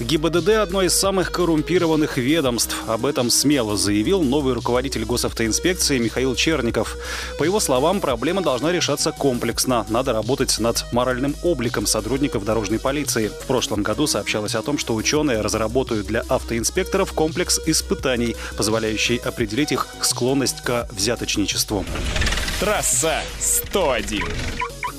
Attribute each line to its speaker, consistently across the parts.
Speaker 1: ГИБДД – одно из самых коррумпированных ведомств. Об этом смело заявил новый руководитель госавтоинспекции Михаил Черников. По его словам, проблема должна решаться комплексно. Надо работать над моральным обликом сотрудников дорожной полиции. В прошлом году сообщалось о том, что ученые разработают для автоинспекторов комплекс испытаний, позволяющий определить их склонность к взяточничеству.
Speaker 2: Трасса 101.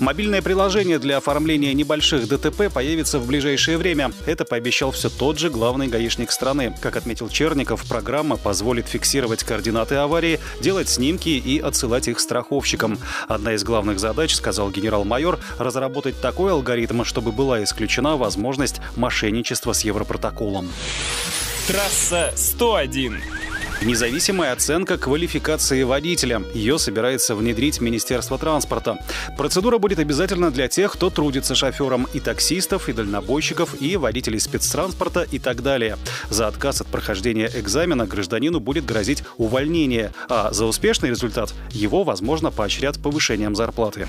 Speaker 1: Мобильное приложение для оформления небольших ДТП появится в ближайшее время. Это пообещал все тот же главный гаишник страны. Как отметил Черников, программа позволит фиксировать координаты аварии, делать снимки и отсылать их страховщикам. Одна из главных задач, сказал генерал-майор, разработать такой алгоритм, чтобы была исключена возможность мошенничества с Европротоколом.
Speaker 2: Трасса 101.
Speaker 1: Независимая оценка квалификации водителя. Ее собирается внедрить Министерство транспорта. Процедура будет обязательна для тех, кто трудится шофером и таксистов, и дальнобойщиков, и водителей спецтранспорта и так далее. За отказ от прохождения экзамена гражданину будет грозить увольнение, а за успешный результат его, возможно, поощрят повышением зарплаты.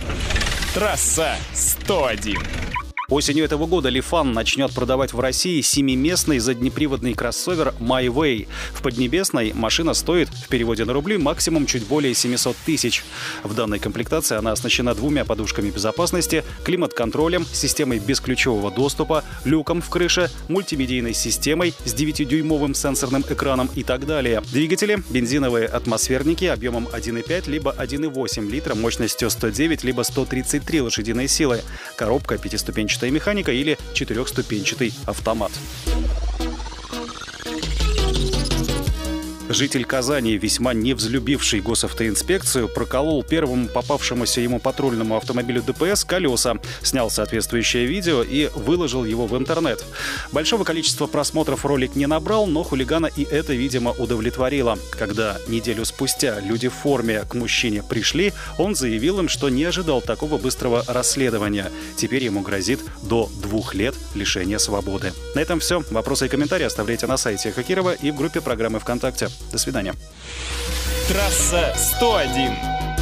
Speaker 2: Трасса 101.
Speaker 1: Осенью этого года Лифан начнет продавать в России семиместный заднеприводный кроссовер My Way. В Поднебесной машина стоит, в переводе на рубли, максимум чуть более 700 тысяч. В данной комплектации она оснащена двумя подушками безопасности, климат-контролем, системой бесключевого доступа, люком в крыше, мультимедийной системой с 9-дюймовым сенсорным экраном и так далее. Двигатели – бензиновые атмосферники объемом 1,5 либо 1,8 литра мощностью 109 либо 133 лошадиные силы. Коробка пятиступенчатая двухступенчатая механика или четырехступенчатый автомат. Житель Казани, весьма не взлюбивший госавтоинспекцию, проколол первому попавшемуся ему патрульному автомобилю ДПС колеса, снял соответствующее видео и выложил его в интернет. Большого количества просмотров ролик не набрал, но хулигана и это, видимо, удовлетворило. Когда неделю спустя люди в форме к мужчине пришли, он заявил им, что не ожидал такого быстрого расследования. Теперь ему грозит до двух лет лишения свободы. На этом все. Вопросы и комментарии оставляйте на сайте Хакирова и в группе программы ВКонтакте. До свидания.
Speaker 2: Трасса 101.